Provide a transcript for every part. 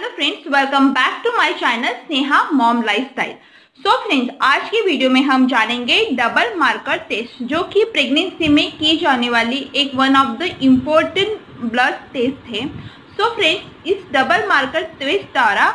Hello friends welcome back to my channel Sneha mom lifestyle so friends आज की video में हम जानेंगे डबल मार्कर टेस्ट जो कि प्रेगनेंसी में की जाने वाली एक one of the important blood test है। सो so फ्रेंड्स इस डबल मार्कर टेस्ट द्वारा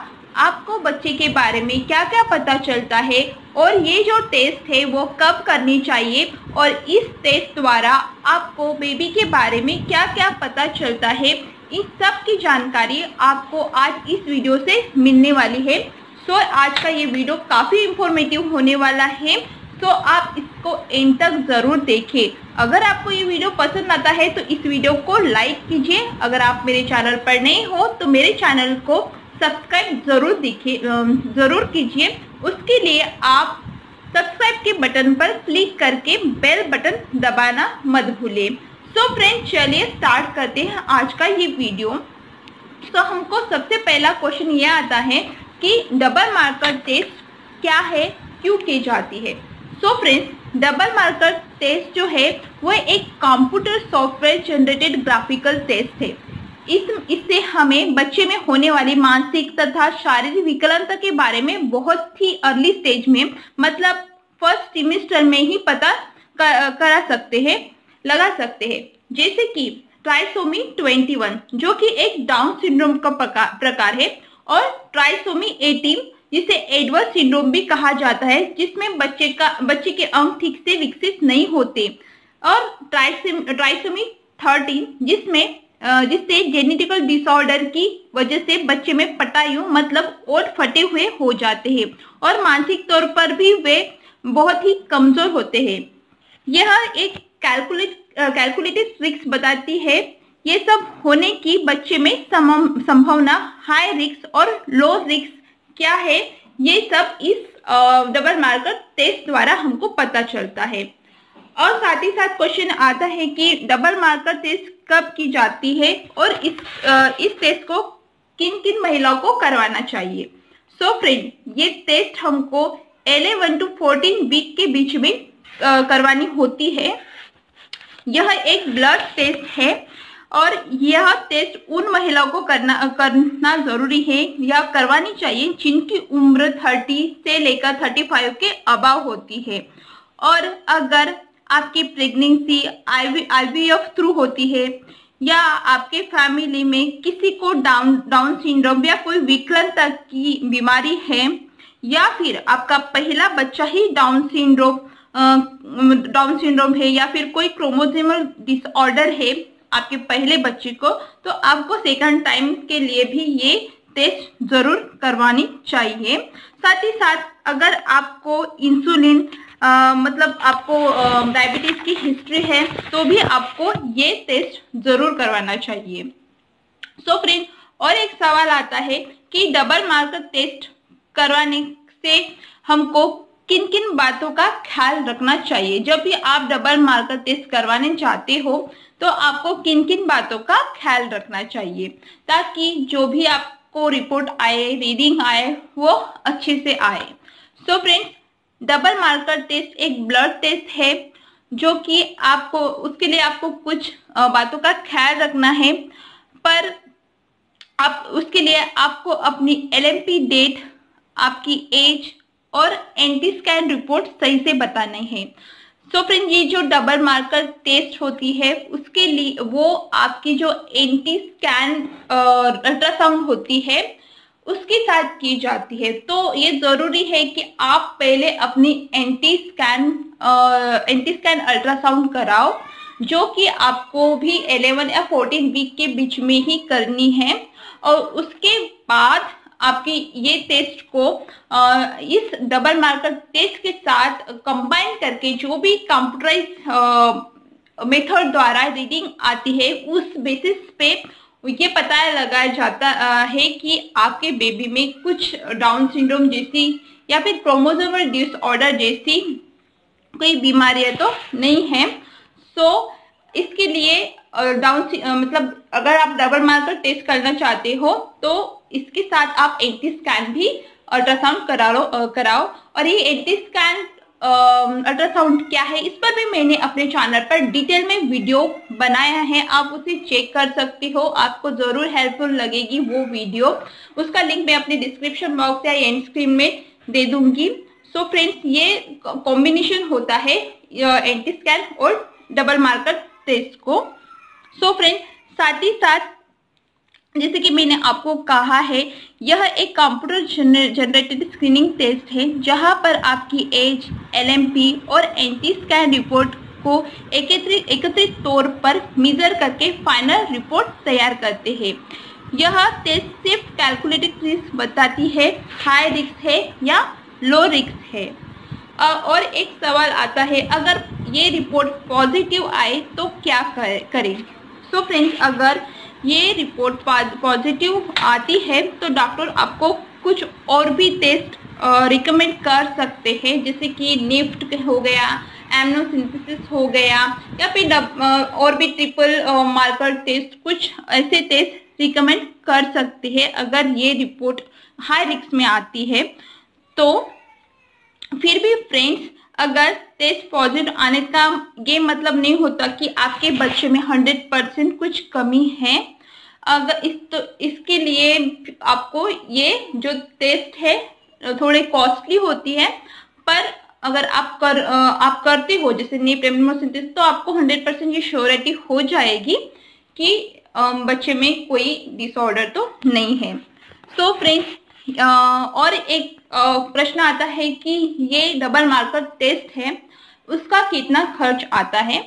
आपको बच्चे के बारे में क्या क्या पता चलता है और ये जो टेस्ट है, वो कब करनी चाहिए और इस टेस्ट द्वारा आपको बेबी के बारे में क्या क्या पता चलता है इस सब की जानकारी आपको आज इस वीडियो से मिलने वाली है। सो so, आज का ये वीडियो काफ़ी इंफॉर्मेटिव होने वाला है। तो आप इसको एंड तक ज़रूर देखें। अगर आपको ये वीडियो पसंद आता है तो इस वीडियो को लाइक कीजिए। अगर आप मेरे चैनल पर नए हो तो मेरे चैनल को सब्सक्राइब ज़रूर देखिए ज़रूर कीजिए। उसके लिए आप सब्सक्राइब के बटन पर क्लिक करके बेल बटन दबाना मत भूलें। सो फ्रेंड चलिए स्टार्ट करते हैं आज का ये वीडियो तो हमको सबसे पहला क्वेश्चन ये आता है कि डबल मार्कर टेस्ट क्या है क्यों की जाती है? So friends double marker test जो है वो एक computer software generated graphical test है. इस इससे हमें बच्चे में होने वाली मानसिक तथा शारीरिक विकलांगता के बारे में बहुत ही अर्ली स्टेज में मतलब फ़र्स्ट सेमिस्टर में ही पता कर, करा सकते हैं। लगा सकते हैं। जैसे कि ट्राइसोमी 21 जो कि एक डाउन सिंड्रोम का प्रकार है, और ट्राइसोमी 18 जिसे एडवर्ड सिंड्रोम भी कहा जाता है, जिसमें बच्चे का, बच्चे के अंग ठीक से विकसित नहीं होते। और ट्राइसोमी 13 जिसमें जिससे जेनेटिकल डिसऑर्डर की वजह से बच्चे में पटायु मतलब ओट फटे हुए हो जाते हैं, और मानसिक तौर पर भी वे बहुत ही कमज़ोर होते हैं। यह एक कैलकुलेट कैलकुलेटेड रिक्स बताती है। ये सब होने की बच्चे में संभावना हाई रिक्स और लो रिक्स क्या है, ये सब इस डबल मार्कर टेस्ट द्वारा हमको पता चलता है। और साथ ही साथ क्वेश्चन आता है कि डबल मार्कर टेस्ट कब की जाती है और इस इस टेस्ट को किन किन महिलाओं को करवाना चाहिए। सो so फ्रेंड ये टेस्ट हमको 11 टू 14 वीक के बीच में करवानी होती है। यह एक ब्लड टेस्ट है और यह टेस्ट उन महिलाओं को करना करना ज़रूरी है या करवानी चाहिए जिनकी उम्र 30 से लेकर 35 के अभाव होती है। और अगर आपकी प्रेगनेंसी आईवीएफ थ्रू होती है या आपके फैमिली में किसी को डाउन डाउन सिंड्रोम या कोई विकलता की बीमारी है या फिर आपका पहला बच्चा ही डाउन सिंड्रोम डाउन सिंड्रोम है या फिर कोई क्रोमोजेमल डिसऑर्डर है आपके पहले बच्चे को तो आपको सेकंड टाइम के लिए भी ये टेस्ट ज़रूर करवानी चाहिए। साथ ही साथ अगर आपको इंसुलिन मतलब आपको डायबिटीज़ की हिस्ट्री है तो भी आपको ये टेस्ट ज़रूर करवाना चाहिए। सो so फ्रेंड और एक सवाल आता है कि डबल मार्कर टेस्ट करवाने से हमको किन किन बातों का ख्याल रखना चाहिए? जब भी आप डबल मार्कर टेस्ट करवाने चाहते हो तो आपको किन किन बातों का ख्याल रखना चाहिए? ताकि जो भी आपको रिपोर्ट आए, रीडिंग आए, वो अच्छे से आए। So friends double marker test एक ब्लड टेस्ट है, जो कि आपको, उसके लिए आपको कुछ बातों का ख्याल रखना है। पर आप, उसके लिए आपको अपनी एलएमपी डेट आपकी एज और एंटी स्कैन रिपोर्ट सही से बताने हैं। सो so फ्रेंड ये जो डबल मार्कर टेस्ट होती है, उसके लिए वो आपकी जो एंटी स्कैन अल्ट्रासाउंड होती है, उसके साथ की जाती है। तो ये ज़रूरी है कि आप पहले अपनी NT scan NT scan ultrasound कराओ, जो कि आपको भी 11 या 14 वीक के बीच में ही करनी है। और उसके बाद आपकी ये टेस्ट को इस डबल मार्कर टेस्ट के साथ कंबाइन करके जो भी कंप्यूटराइज मेथड द्वारा रीडिंग आती है, उस बेसिस पे ये पता लगाया जाता है कि आपके बेबी में कुछ डाउन सिंड्रोम जैसी या फिर क्रोमोजोमल डिसऑर्डर जैसी कोई बीमारियाँ तो नहीं है। सो इसके लिए डाउन मतलब अगर आप डबल मार्कर टेस्ट करना चाहते हो तो इसके साथ आप एंटी स्कैन भी अल्ट्रासाउंड कराओ कराओ। और ये एंटी स्कैन अल्ट्रासाउंड क्या है, इस पर भी मैंने अपने चैनल पर डिटेल में वीडियो बनाया है। आप उसे चेक कर सकते हो। आपको ज़रूर हेल्पफुल लगेगी वो वीडियो। उसका लिंक मैं अपने डिस्क्रिप्शन बॉक्स या एंड स्क्रीन में दे दूँगी। सो so फ्रेंड्स ये कॉम्बिनेशन होता है एंटी स्कैन और डबल मार्कर टेस्ट को। सो so फ्रेंड्स साथ ही साथ जैसे कि मैंने आपको कहा है, यह एक कंप्यूटर जनरेटेड स्क्रीनिंग टेस्ट है, जहाँ पर आपकी एज एलएमपी और एंटी स्कैन रिपोर्ट को एकत्रित एकत्रित तौर पर मेजर करके फाइनल रिपोर्ट तैयार करते हैं। यह टेस्ट सिर्फ़ कैलकुलेटेड रिस्क बताती है हाई रिस्क है या लो रिस्क है। और एक सवाल आता है, अगर ये रिपोर्ट पॉजिटिव आए तो क्या करें? सो फ्रेंड्स अगर ये रिपोर्ट पॉजिटिव आती है तो डॉक्टर आपको कुछ और भी टेस्ट रिकमेंड कर सकते हैं, जैसे कि निफ्ट हो गया एमनोसिंथेसिस हो गया, या फिर और भी ट्रिपल मार्कर टेस्ट कुछ ऐसे टेस्ट रिकमेंड कर सकते हैं, अगर ये रिपोर्ट हाई रिस्क में आती है। तो फिर भी फ्रेंड्स अगर टेस्ट पॉजिटिव आने का ये मतलब नहीं होता कि आपके बच्चे में हंड्रेड परसेंट कुछ कमी है अगर इस तो इसके लिए आपको ये जो टेस्ट है, थोड़े कॉस्टली होती है, पर अगर आप कर आप करते हो, जैसे नी प्रेमोसिंथिस तो आपको 100 परसेंट ये श्योरिटी हो जाएगी कि बच्चे में कोई डिसऑर्डर तो नहीं है। सो so फ्रेंड्स और एक प्रश्न आता है कि ये डबल मार्कर टेस्ट है, उसका कितना खर्च आता है?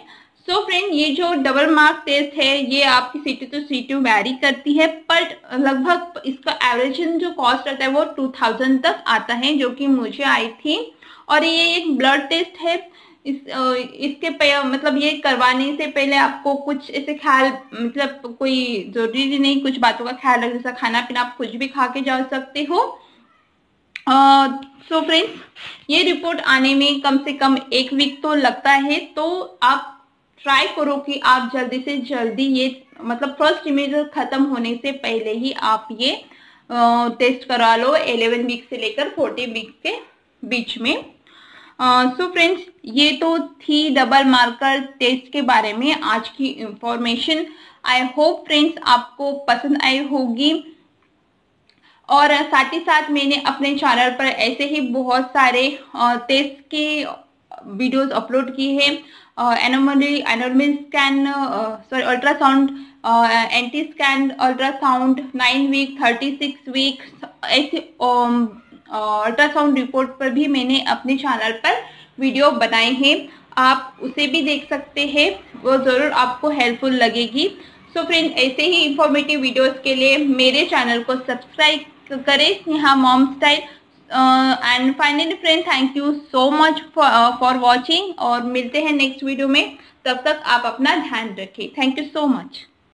सो so फ्रेंड ये जो डबल मार्क टेस्ट है ये आपकी see to see to vary करती है पर लगभग इसका एवरेज जो कॉस्ट रहता है वो टू थाउज़ेंड तक आता है जो कि मुझे आई थी और ये एक ब्लड टेस्ट है। इस इसके मतलब ये करवाने से पहले आपको कुछ ऐसे ख्याल मतलब कोई ज़रूरी नहीं कुछ बातों का ख्याल रख जैसा खाना पीना आप कुछ भी खा के जा सकते हो। सो uh, फ्रेंड्स so ये रिपोर्ट आने में कम से कम एक वीक तो लगता है तो आप ट्राई करो कि आप जल्दी से जल्दी ये मतलब फ़र्स्ट इमेज खत्म होने से पहले ही आप ये टेस्ट करा लो 11 वीक से लेकर 40 वीक के बीच में। सो uh, फ्रेंड्स so ये तो थी डबल मार्कर टेस्ट के बारे में आज की इंफॉर्मेशन आई होप फ्रेंड्स आपको पसंद आई होगी। और साथ ही साथ मैंने अपने चैनल पर ऐसे ही बहुत सारे टेस्ट के वीडियोस अपलोड किए हैं। Anomaly anomaly scan sorry ultrasound NT scan ultrasound nine week thirty six week ऐसे अल्ट्रासाउंड रिपोर्ट पर भी मैंने अपने चैनल पर वीडियो बनाए हैं। आप उसे भी देख सकते हैं। वो ज़रूर आपको हेल्पफुल लगेगी। सो फ्रेंड ऐसे ही इंफॉर्मेटिव वीडियोस के लिए मेरे चैनल को सब्सक्राइब करें। यहाँ mom style. And finally friend thank you so much for watching और मिलते हैं नेक्स्ट वीडियो में। तब तक आप अपना ध्यान रखें। Thank you so much